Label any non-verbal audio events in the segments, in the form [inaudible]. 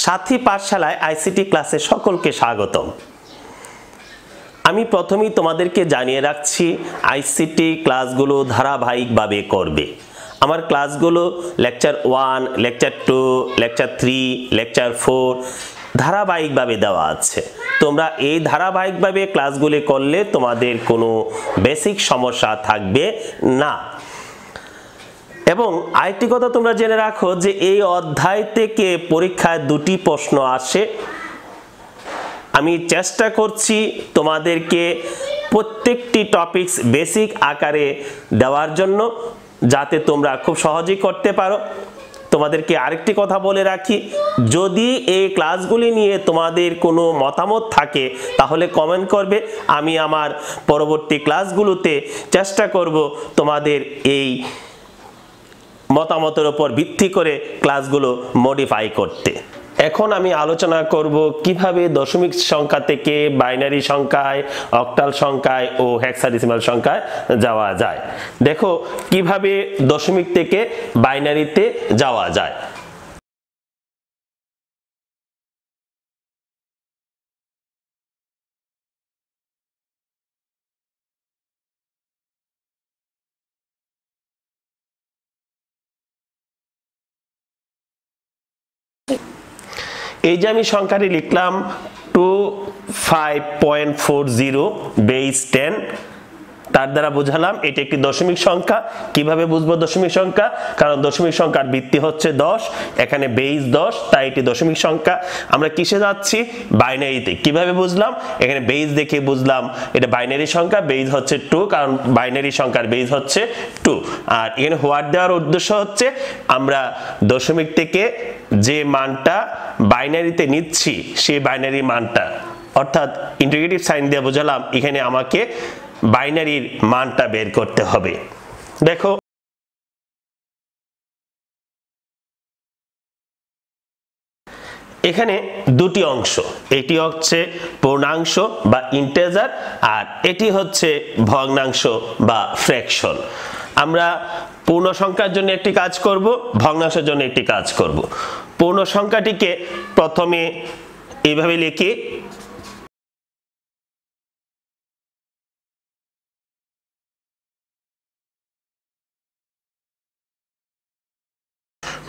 সাথী পাঠশালায় আইসিটি ক্লাসে সকলকে স্বাগতম। আমি প্রথমেই তোমাদেরকে জানিয়ে রাখছি আইসিটি ক্লাসগুলো ধারাবাহিকভাবে করবে। আমার ক্লাসগুলো lecture one lecture two lecture three lecture four ধারাবাহিকভাবে দেওয়া আছে। তোমরা এই ধারাবাহিকভাবে ক্লাসগুলি করলে তোমাদের কোনো বেসিক সমস্যা থাকবে না। এবং আরেকটি কথা তোমরা জেনে রাখো যে এই অধ্যায় থেকে পরীক্ষায় দুটি প্রশ্ন আসে। আমি চেষ্টা করছি তোমাদেরকে প্রত্যেকটি টপিকস বেসিক আকারে দেওয়ার জন্য যাতে তোমরা খুব সহজেই করতে পারো। তোমাদেরকে আরেকটি কথা বলে রাখি, যদি এই ক্লাসগুলি নিয়ে তোমাদের কোনো মতামত থাকে, তাহলে কমেন্ট করবে। আমি আমার পরবর্তী ক্লাসগুলোতে চেষ্টা করব তোমাদের এই মতামতের ওপর ভিত্তি করে ক্লাসগুলো মডিফাই করতে। এখন আমি আলোচনা করব কীভাবে দশমিক সংখ্যা থেকে বাইনারি সংখ্যায়, অক্টাল সংখ্যায় ও হেক্সাডেসিমাল সংখ্যায় যাওয়া যায়। দেখো কীভাবে দশমিক থেকে বাইনারিতে যাওয়া যায়। এই যে আমি সংখ্যাটি লিখলাম two five point four zero base ten তার দ্বারা বোঝালাম এটি একটি দশমিক সংখ্যা। কীভাবে বুঝব দশমিক সংখ্যা? কারণ দশমিক সংখ্যার ভিত্তি হচ্ছে দশ, এখানে বেস দশ, তাই এটি দশমিক সংখ্যা। আমরা কিসে যাচ্ছি? বাইনারিতে কীভাবে বুঝলাম? এখানে বেস দেখে বুঝলাম এটা বাইনারি সংখ্যা বেস হচ্ছে টু কারণ বাইনারি সংখ্যার বেস হচ্ছে টু আর এখানে হোয়াট দেওয়ার উদ্দেশ্য হচ্ছে আমরা দশমিক থেকে যে মানটা বাইনারিতে নিচ্ছি, সেই বাইনারি মানটা, অর্থাৎ ইন্টিগ্রেটিভ সাইন দিয়ে বোঝালাম, এখানে আমাকে বাইনারির মানটা বের করতে হবে। দেখো, এখানে দুটি অংশ, এটি হচ্ছে পূর্ণাংশ বা ইন্টেজার আর এটি হচ্ছে ভগ্নাংশ বা ফ্র্যাকশন। আমরা পূর্ণ সংখ্যার জন্য একটি কাজ করব, ভগ্নাংশের জন্য একটি কাজ করব। পূর্ণ সংখ্যাটিকে প্রথমে এইভাবে লিখি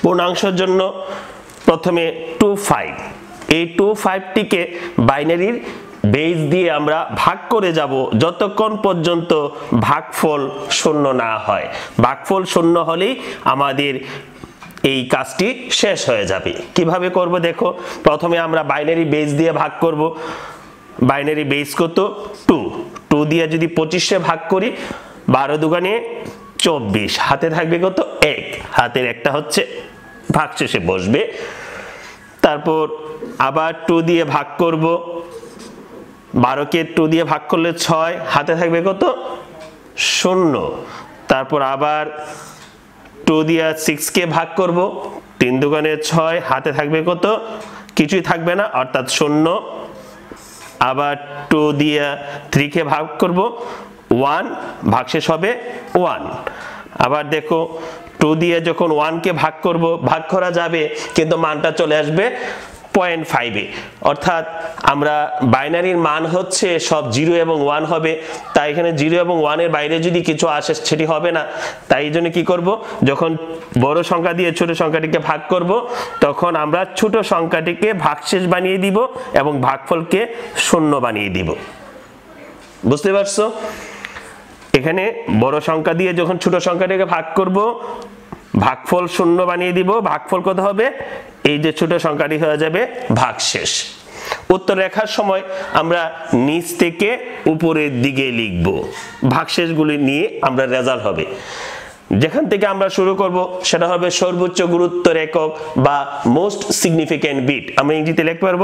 পূর্ণাংশের জন্য প্রথমে টু ফাইভ এই টু ফাইভটিকে বাইনারির বেস দিয়ে আমরা ভাগ করে যাব যতক্ষণ পর্যন্ত ভাগফল শূন্য না হয়। ভাগফল শূন্য হলেই আমাদের এই কাজটি শেষ হয়ে যাবে। কীভাবে করব দেখো? প্রথমে আমরা বাইনারি বেস দিয়ে ভাগ করব। বাইনারি বেস কত? টু টু দিয়ে যদি পঁচিশে ভাগ করি, বারো দুগানে চব্বিশ। হাতে থাকবে কত? এক। হাতের একটা হচ্ছে ভাগ শেষে বসবে। তারপর আবার টু দিয়ে ভাগ করব। বারোকে টু দিয়ে ভাগ করলে ছয়, হাতে থাকবে কত? শূন্য। তারপর আবার টু দিয়ে সিক্সকে ভাগ করব। তিন দোকানে ছয়, হাতে থাকবে কত? কিছুই থাকবে না, অর্থাৎ শূন্য। আবার টু দিয়ে থ্রিকে ভাগ করব। ওয়ান ভাগশেষ হবে ওয়ান। আবার দেখো টু দিয়ে যখন ওয়ানকে ভাগ করব, ভাগ করা যাবে, কিন্তু মানটা চলে আসবে পয়েন্ট ফাইভে অর্থাৎ আমরা বাইনারির মান হচ্ছে সব জিরো এবং ওয়ান হবে। তাই এখানে জিরো এবং ওয়ানের বাইরে যদি কিছু আসে, সেটি হবে না। তাই জন্য কি করব? যখন বড় সংখ্যা দিয়ে ছোট সংখ্যাটিকে ভাগ করব, তখন আমরা ছোট সংখ্যাটিকে ভাগশেষ বানিয়ে দিব এবং ভাগফলকে শূন্য বানিয়ে দিব। বুঝতে পারছ? এখানে বড় সংখ্যা দিয়ে যখন ছোট সংখ্যাটাকে ভাগ করব, ভাগফল শূন্য বানিয়ে দিব। ভাগফল কত হবে? এই যে ছোট সংখ্যাটি হয়ে যাবে ভাগশেষ। উত্তর রেখার সময় আমরা নিচ থেকে উপরের দিকে লিখব। ভাগশেষগুলি নিয়ে আমরা রেজাল্ট হবে। যেখান থেকে আমরা শুরু করব, সেটা হবে সর্বোচ্চ গুরুত্বের একক বা মোস্ট সিগনিফিক্যান্ট বিট আমরা ইংরেজিতে লিখতে পারব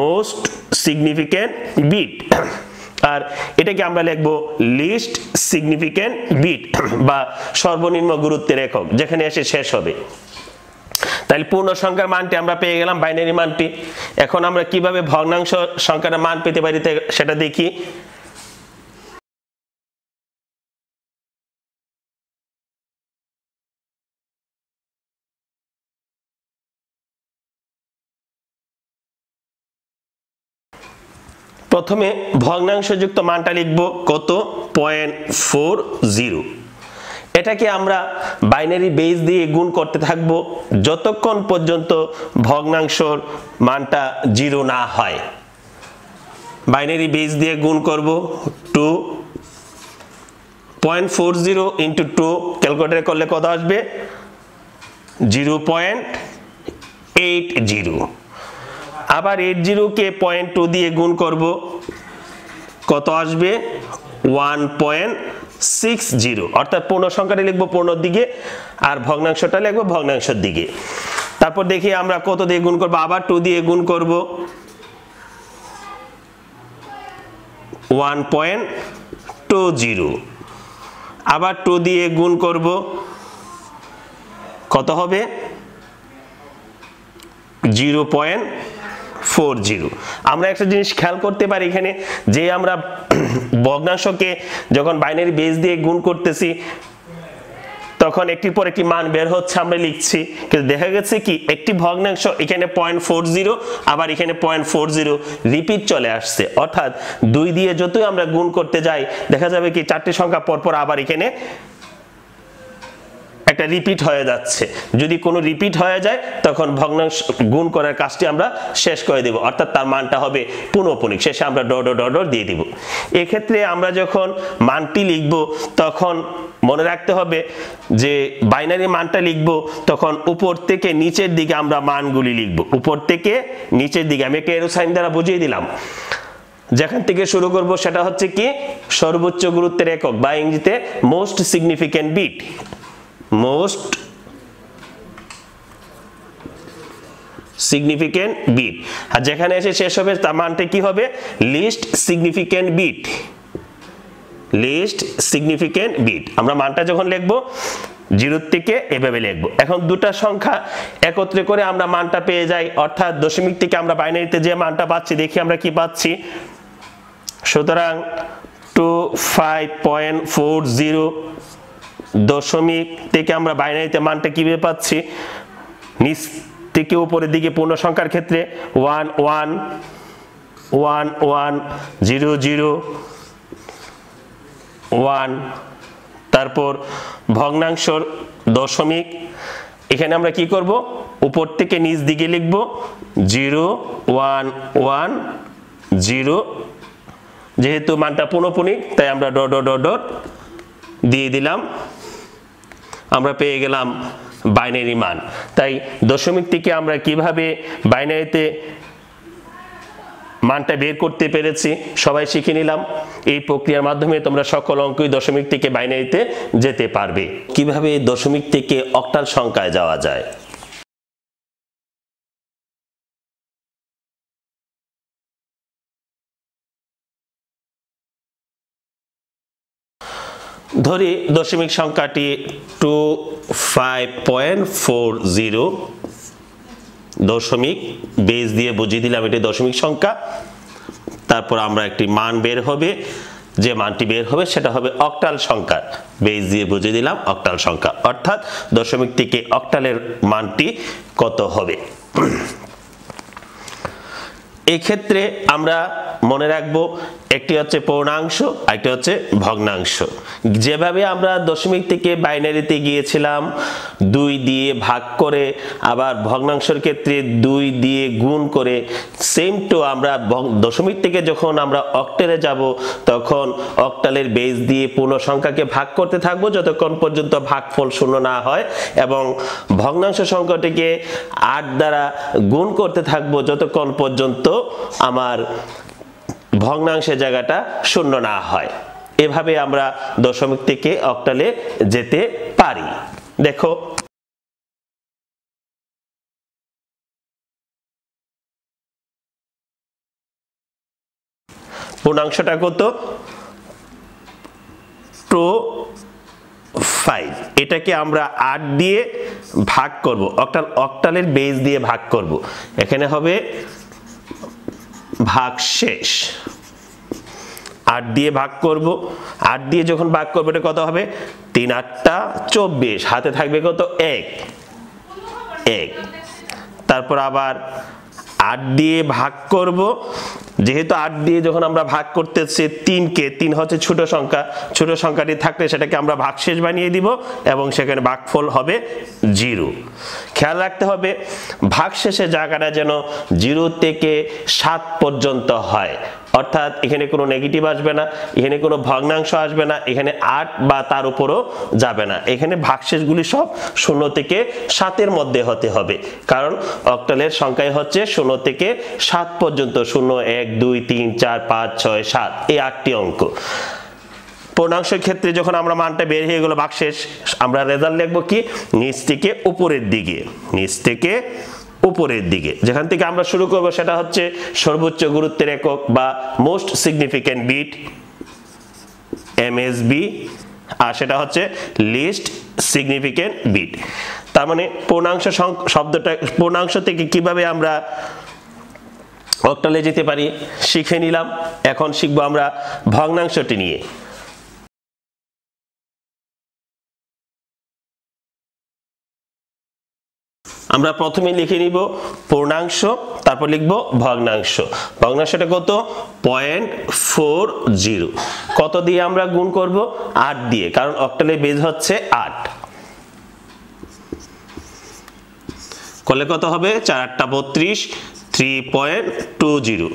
মোস্ট সিগনিফিক্যান্ট বিট আর এটাকে আমরা লিখব লিস্ট সিগনিফিক্যান্ট বিট [clears throat] বা সর্বনিম্ন গুরুত্বের একক, যেখানে এসে শেষ হবে। তাহলে পূর্ণ সংখ্যার মানটি আমরা পেয়ে গেলাম, বাইনারি মানটি। এখন আমরা কীভাবে ভগ্নাংশ সংখ্যার মান পেতে পারি সেটা দেখি। প্রথমে ভগ্নাংশযুক্ত মানটা লিখব কত? Point four zero. এটাকে আমরা বাইনারি বেস দিয়ে গুণ করতে থাকব যতক্ষণ পর্যন্ত ভগ্নাংশর মানটা জিরো না হয়। বাইনারি বেস দিয়ে গুণ করব two. Point four zero into two, ক্যালকুলেটারে করলে কত আসবে? Zero point eight zero. আবার এইট জিরোকে পয়েন্ট টু দিয়ে গুণ করব। কত আসবে? ওয়ান পয়েন্ট সিক্স জিরো অর্থাৎ পূর্ণ সংখ্যাটা লিখব পূর্ণর দিকে, আর ভগ্নাংশটা লিখব ভগ্নাংশের দিকে। তারপর দেখি আমরা কত দিয়ে গুণ করব? আবার টু দিয়ে গুণ করব। ওয়ান পয়েন্ট টু জিরো আবার টু দিয়ে গুণ করব। কত হবে? Zero point four zero. আমরা একটা জিনিস খেয়াল করতে পারি এখানে, যে আমরা [clears throat] ভগ্নাংশকে যখন বাইনারি বেস দিয়ে গুণ করতেছি, তখন একটির পর একটি মান বের হচ্ছে, আমরা লিখছি। কিন্তু দেখা গেছে কি, একটি ভগ্নাংশ এখানে পয়েন্ট ফোর জিরো, আবার এখানে পয়েন্ট ফোর জিরো রিপিট চলে আসছে। অর্থাৎ দুই দিয়ে যতই আমরা গুণ করতে যাই, দেখা যাবে কি, চারটি সংখ্যা পরপর আবার এখানে একটা রিপিট হয়ে যাচ্ছে। যদি কোনো রিপিট হয়ে যায়, তখন ভগ্নাংশ গুণ করার কাজটি আমরা শেষ করে দেব। অর্থাৎ তার মানটা হবে পুনঃপুনিক শেষে আমরা ডট ডট ডট দিয়ে দিব। এক্ষেত্রে আমরা যখন মানটি লিখব, তখন মনে রাখতে হবে যে বাইনারি মানটা লিখব, তখন উপর থেকে নিচের দিকে আমরা মানগুলি লিখব। উপর থেকে নিচের দিকে। আমি একটা এরো সাইন দ্বারা বুঝিয়ে দিলাম। যেখান থেকে শুরু করব সেটা হচ্ছে কি? সর্বোচ্চ গুরুত্বের একক বা ইংরেজিতে most significant bit most significant bit. আর যেখানে এসে শেষ হবে, তার মানটা কি হবে? Least significant bit. Least significant bit. আমরা মানটা যখন লিখব, জিরোর থেকে এভাবে লিখব। এখন দুটা সংখ্যা একত্রে করে আমরা মানটা পেয়ে যাই। অর্থাৎ দশমিক থেকে আমরা বাইনারিতে যে মানটা পাচ্ছি, দেখি আমরা কি পাচ্ছি। সুতরাং two five point four zero দশমিক থেকে আমরা বাইনারিতে মানটা কীভাবে পাচ্ছি? নিচ থেকে উপরের দিকে পূর্ণ সংখ্যার ক্ষেত্রে one one one one zero zero one তারপর ভগ্নাংশর দশমিক, এখানে আমরা কি করব? উপর থেকে নিচ দিকে লিখব জিরো ওয়ান ওয়ান জিরো যেহেতু মানটা পুনঃপুনিক, তাই আমরা ডট ডট ডট দিয়ে দিলাম। আমরা পেয়ে গেলাম বাইনারি মান। তাই দশমিক থেকে আমরা কীভাবে বাইনারিতে মানটা বের করতে পেরেছি সবাই শিখে নিলাম। এই প্রক্রিয়ার মাধ্যমে তোমরা সকল অঙ্কই দশমিক থেকে বাইনারিতে যেতে পারবে। কীভাবে দশমিক থেকে অক্টাল সংখ্যায় যাওয়া যায়? ধরি দশমিক সংখ্যাটি two five point four zero দশমিক বেস দিয়ে বুঝিয়ে দিলাম এটি দশমিক সংখ্যা। তারপর আমরা একটি মান বের হবে। যে মানটি বের হবে সেটা হবে অক্টাল সংখ্যা। বেস দিয়ে বুঝিয়ে দিলাম অক্টাল সংখ্যা। অর্থাৎ দশমিক থেকে অক্টালের মানটি কত হবে? এক্ষেত্রে আমরা মনে রাখব, একটি হচ্ছে পূর্ণাংশ একটি হচ্ছে ভগ্নাংশ। যেভাবে আমরা দশমিক থেকে বাইনারিতে গিয়েছিলাম, দুই দিয়ে ভাগ করে, আবার ভগ্নাংশের ক্ষেত্রে দুই দিয়ে গুণ করে সেম টু আমরা দশমিক থেকে যখন আমরা অক্টালে যাব, তখন অক্টালের বেস দিয়ে পূর্ণ সংখ্যাকে ভাগ করতে থাকব, যতক্ষণ পর্যন্ত ভাগফল শূন্য না হয়, এবং ভগ্নাংশ সংখ্যাটিকে আট দ্বারা গুণ করতে থাকব, যতক্ষণ পর্যন্ত আমার ভগ্নাংশের জায়গাটা শূন্য না হয়। এভাবে আমরা দশমিক থেকে অক্টালে যেতে পারি। দেখো। পূর্ণাংশটা কত? Two five. এটাকে আমরা আট দিয়ে ভাগ করব। অক্টাল অক্টালের বেস দিয়ে ভাগ করব। এখানে হবে ভাগ শেষ। আট দিয়ে ভাগ করব। আট দিয়ে যখন ভাগ করব, এটা কত হবে? তিন আটটা চব্বিশ। হাতে থাকবে কত? এক। এক। তারপর আবার আট দিয়ে ভাগ করব। যেহেতু আট দিয়ে যখন আমরা ভাগ করতেছি, তিনকে, তিন হচ্ছে ছোট সংখ্যা। ছোট সংখ্যাটি থাকলে সেটাকে আমরা ভাগশেষ বানিয়ে দিব এবং সেখানে ভাগফল হবে জিরো। খেয়াল রাখতে হবে ভাগশেষে জায়গাটা যেন জিরো থেকে সাত পর্যন্ত হয়। অর্থাৎ এখানে কোনো নেগেটিভ আসবে না, এখানে কোনো ভগ্নাংশ আসবে না, এখানে আট বা তার উপরও যাবে না। এখানে ভাগশেষগুলি সব শূন্য থেকে সাতের মধ্যে হতে হবে। কারণ অক্টালের সংখ্যাই হচ্ছে শূন্য থেকে সাত পর্যন্ত, শূন্য, এক, দুই, তিন, চার, পাঁচ, ছয়, সাত। এই আটটি অঙ্ক। পূর্ণাংশের ক্ষেত্রে যখন আমরা মানটা বের হয়ে গেল ভাগশেষ আমরা রেজাল্ট লিখব কি? নিচ থেকে উপরের দিকে। নিচ থেকে উপরের দিকে। যেখান থেকে আমরা শুরু করব সেটা হচ্ছে সর্বোচ্চ গুরুত্বের একক বা মোস্ট সিগনিফিক্যান্ট বিট এমএসবি আর সেটা হচ্ছে লিস্ট সিগনিফিক্যান্ট বিট তার মানে পূর্ণাংশ শব্দটা, পূর্ণাংশ থেকে কীভাবে আমরা অক্টালে যেতে পারি, শিখে নিলাম। এখন শিখব আমরা ভগ্নাংশটি নিয়ে। আমরা প্রথমে লিখে নিব পূর্ণাংশ, তারপর লিখব ভগ্নাংশ। ভগ্নাংশটা কত? Point four zero. কত দিয়ে আমরা গুণ করব? আট দিয়ে, কারণ অক্টালে বেজ হচ্ছে আট। করলে কত হবে? চার আটটা বত্রিশ থ্রি পয়েন্ট টু জিরো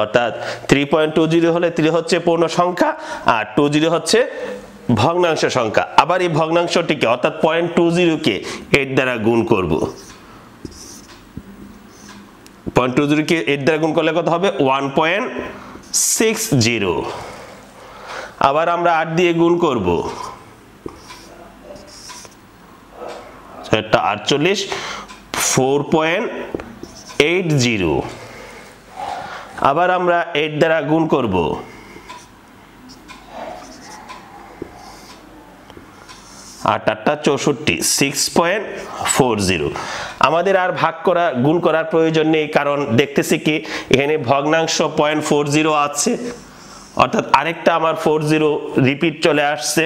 অর্থাৎ থ্রি পয়েন্ট টু জিরো হলে থ্রি হচ্ছে পূর্ণ সংখ্যা, আর টু জিরো হচ্ছে ভগ্নাংশ সংখ্যা। আবার এই ভগ্নাংশটিকে, অর্থাৎ পয়েন্ট টু জিরোকে, এর দ্বারা গুণ করব। পয়েন্ট টু জিরোকে এর দ্বারা গুণ করলে কত হবে? ওয়ান পয়েন্ট সিক্স জিরো আবার আমরা আট দিয়ে গুণ করব। একটা আটচল্লিশ ফোর পয়েন্ট এইট জিরো আবার আমরা এইট দ্বারা গুণ করব। আট চৌষট্টি সিক্স পয়েন্ট ফোর জিরো আমাদের আর ভাগ করা, গুণ করার প্রয়োজন নেই, কারণ দেখতেছি কি, এখানে ভগ্নাংশ পয়েন্ট ফোর জিরো আছে, অর্থাৎ আরেকটা আমার ফোর জিরো রিপিট চলে আসছে।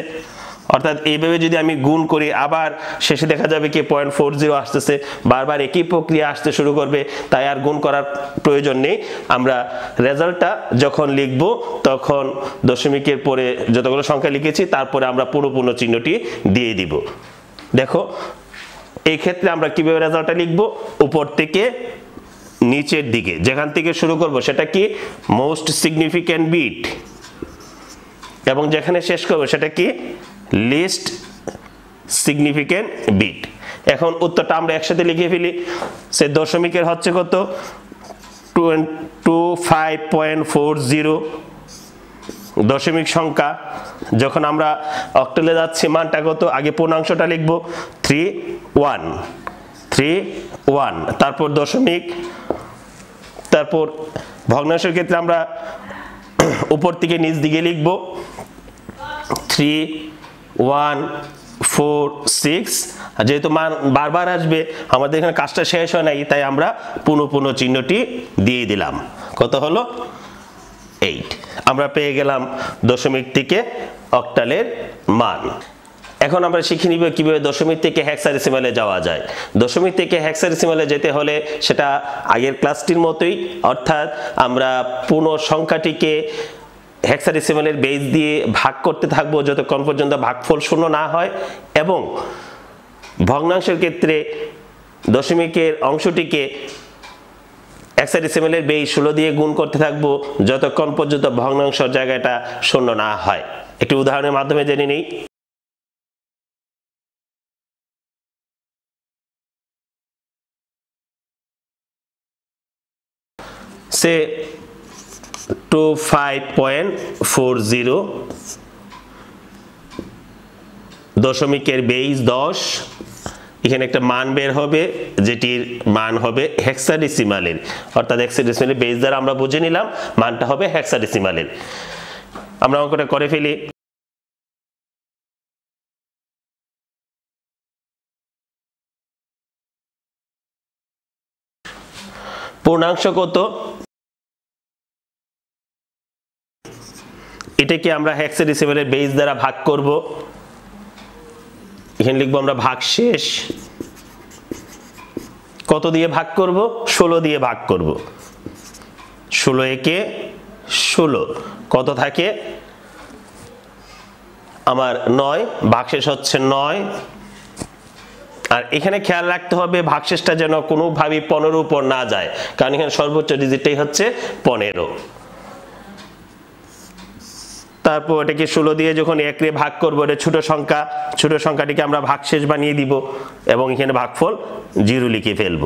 অর্থাৎ এইভাবে যদি আমি গুণ করি, আবার শেষে দেখা যাবে কি পয়েন্ট ফোর জিরো আসতেছে, বারবার একই প্রক্রিয়া আসতে শুরু করবে, তাই আর গুণ করার প্রয়োজন নেই। আমরা রেজাল্টটা যখন লিখব, তখন দশমিকের পরে যতগুলো সংখ্যা লিখেছি, তারপরে আমরা পুরো পূর্ণ চিহ্নটি দিয়ে দিব। দেখো, এই ক্ষেত্রে আমরা কীভাবে রেজাল্টটা লিখব? উপর থেকে নিচের দিকে। যেখান থেকে শুরু করব, সেটা কি? মোস্ট সিগনিফিক্যান্ট বিট এবং যেখানে শেষ করব, সেটা কি? Least significant bit. এখন উত্তরটা আমরা একসাথে লিখে ফেলি। সে দশমিকের হচ্ছে কত? Two five point four zero. দশমিক সংখ্যা। যখন আমরা অক্টেলে যাচ্ছি, মানটা কত? আগে পূর্ণাংশটা লিখব। Three one. Three one. তারপর দশমিক। তারপর ভগ্নাংশের ক্ষেত্রে আমরা উপর থেকে নিচ দিকে লিখব। থ্রি ওয়ান ফোর সিক্স যেহেতু মান বারবার আসবে, আমাদের এখানে কাজটা শেষ হয় নাই, তাই আমরা পুনঃ পুনঃ চিহ্নটি দিয়ে দিলাম। কত হলো? এইট আমরা পেয়ে গেলাম দশমিক থেকে অক্টালের মান। এখন আমরা শিখে নিব কীভাবে দশমিক থেকে হ্যাক্সাডেসিমালে যাওয়া যায়। দশমিক থেকে হ্যাক্সাডেসিমালে যেতে হলে সেটা আগের ক্লাসটির মতোই, অর্থাৎ আমরা পুনঃ সংখ্যাটিকে হেক্সাডেসিমালের বেস দিয়ে ভাগ করতে থাকব যতক্ষণ পর্যন্ত ভাগফল শূন্য না হয় এবং ভগ্নাংশের ক্ষেত্রে দশমিকের অংশটিকে হেক্সাডেসিমালের বেস ষোলো দিয়ে গুণ করতে থাকব যতক্ষণ পর্যন্ত ভগ্নাংশ জায়গাটা শূন্য না হয়। একটি উদাহরণের মাধ্যমে জেনে নিই। Say two five point four zero দশমিকের বেইস দশ। এখানে একটা মান বের হবে, যেটির মান হবে হেক্সাডেসিমালের অর্থাৎ হেক্সাডেসিমালের বেস দ্বারা আমরা বুঝে নিলাম, মানটা হবে হেক্সাডেসিমালের আমরা অঙ্কটা করে ফেলি। পূর্ণাংশ কত? এটাকে আমরা হেক্সাডেসিমালের বেস দ্বারা ভাগ করব। এখানে লিখব আমরা ভাগ শেষ। কত দিয়ে ভাগ করব? ষোলো দিয়ে ভাগ করব। ষোলো একে ষোলো। কত থাকে? আমার নয় ভাগশেষ হচ্ছে নয়। আর এখানে খেয়াল রাখতে হবে ভাগশেষটা যেন কোনোভাবেই পনেরো উপর না যায়। কারণ এখানে সর্বোচ্চ ডিজিটটাই হচ্ছে পনেরো। তারপর এটাকে ষোলো দিয়ে যখন একরে ভাগ করব, এটা ছোট সংখ্যা, ছোট সংখ্যাটিকে আমরা ভাগশেষ বানিয়ে দিব এবং এখানে ভাগফল জিরো লিখে ফেলব।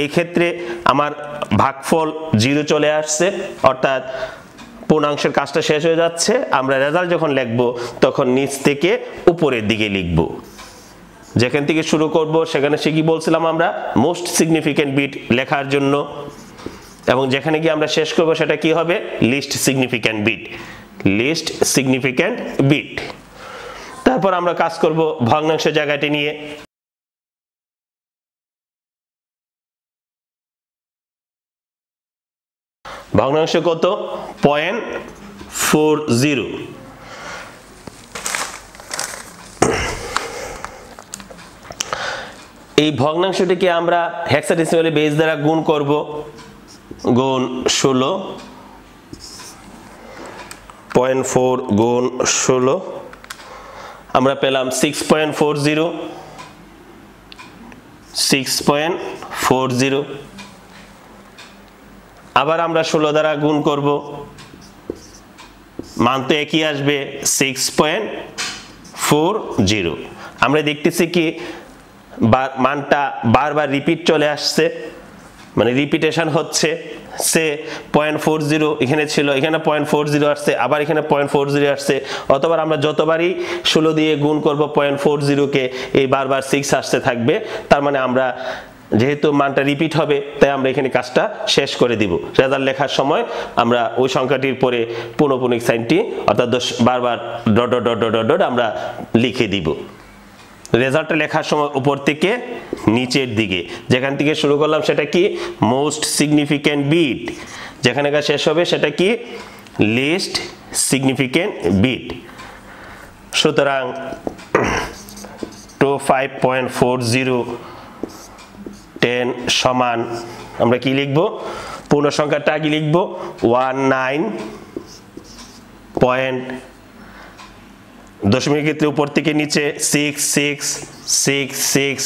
এই ক্ষেত্রে আমার ভাগফল জিরো চলে আসছে, অর্থাৎ পূর্ণাংশের কাজটা শেষ হয়ে যাচ্ছে। আমরা রেজাল্ট যখন লিখব, তখন নিচ থেকে উপরের দিকে লিখব। যেখান থেকে শুরু করব, সেখানে সে কি বলছিলাম আমরা? মোস্ট সিগনিফিক্যান্ট বিট লেখার জন্য। এবং যেখানে গিয়ে আমরা শেষ করব, সেটা কি হবে? Least significant bit least significant bit তারপর আমরা কাজ করব ভগ্নাংশ জায়গাটি নিয়ে। ভগ্নাংশ কত? Point four zero. এই ভগ্নাংশটিকে আমরা হেক্সাডেসিমালে বেস দ্বারা গুণ করব। গুণ ষোলো। পয়েন্ট ফোর গুণ ষোলো। আমরা পেলাম six point four zero six point four zero আবার আমরা ষোলো দ্বারা গুণ করব। মান তো একই আসবে সিক্স পয়েন্ট ফোর জিরো আমরা দেখতেছি কি মানটা বারবার রিপিট চলে আসছে মানে রিপিটেশন হচ্ছে। সে পয়েন্ট ফোর জিরো এখানে ছিল, এখানে পয়েন্ট ফোর জিরো আসছে, আবার এখানে পয়েন্ট ফোর জিরো আসছে অথবা আমরা যতবারই ষোলো দিয়ে গুণ করব পয়েন্ট ফোর জিরোকে এই বারবার সিক্স আসতে থাকবে, তার মানে আমরা যেহেতু মানটা রিপিট হবে, তাই আমরা এখানে কাজটা শেষ করে দিব। রেজাল্ট লেখার সময় আমরা ওই সংখ্যাটির পরে পুনঃপুনিক সাইনটি, অর্থাৎ বারবার ডট ডট ডট ডট আমরা লিখে দিব। রেজাল্টটা লেখার সময় উপর থেকে নিচের দিকে। যেখান থেকে শুরু করলাম সেটা কি? মোস্ট সিগনিফিক্যান্ট বিট যেখানে শেষ হবে সেটা কি? লিস্ট সিগনিফিক্যান্ট বিট সুতরাং two five point four zero ten সমান আমরা কি লিখব? পূর্ণ সংখ্যাটা কি লিখব। ওয়ান নাইন পয়েন্ট দশমিক ক্ষেত্রে উপর থেকে নিচে six six six six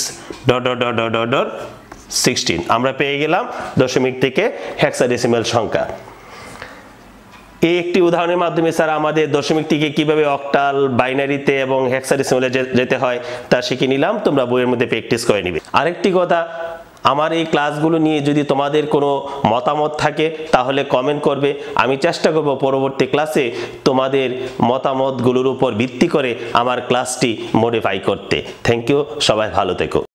dot sixteen আমরা পেয়ে গেলাম দশমিক থেকে হেক্সাডেসিমেল সংখ্যা। এই একটি উদাহরণের মাধ্যমে স্যার আমাদের দশমিক থেকে কীভাবে অক্টাল বাইনারিতে এবং হেক্সাডেসিমেলে যেতে হয় তা শিখে নিলাম। তোমরা বইয়ের মধ্যে প্র্যাকটিস করে নিবে। আরেকটি কথা আমার এই ক্লাসগুলো নিয়ে যদি তোমাদের কোনো মতামত থাকে, তাহলে কমেন্ট করবে। আমি চেষ্টা করব পরবর্তী ক্লাসে তোমাদের মতামতগুলোর উপর ভিত্তি করে আমার ক্লাসটি মডিফাই করতে। থ্যাংক ইউ সবাই ভালো থেকো।